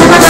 Gracias.